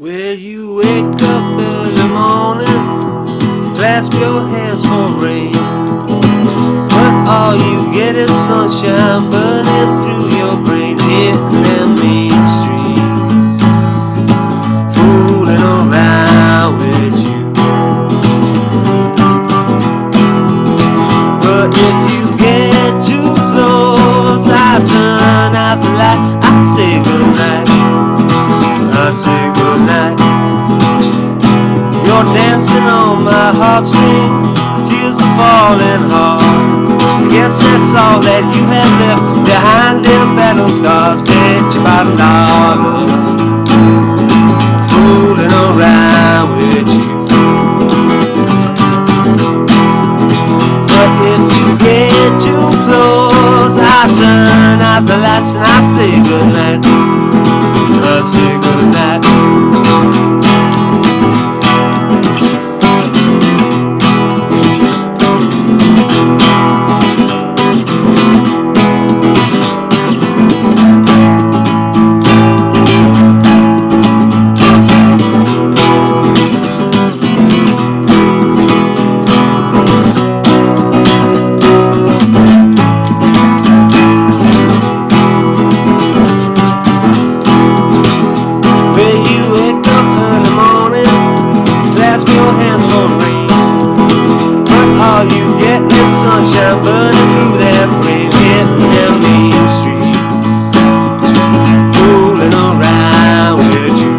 Well, you wake up early morning, clasp your hands for rain. On my heartstring, tears are falling hard. I guess that's all that you have left behind them battle scars. Bet you about a dollar, fooling around with you. But if you get too close, I turn out the lights and I say goodnight. down, burning through their brains, getting down Main Street, fooling around with you.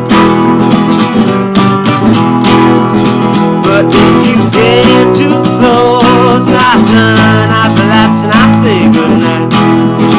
But if you get in too close, I turn, I collapse, and I say goodnight.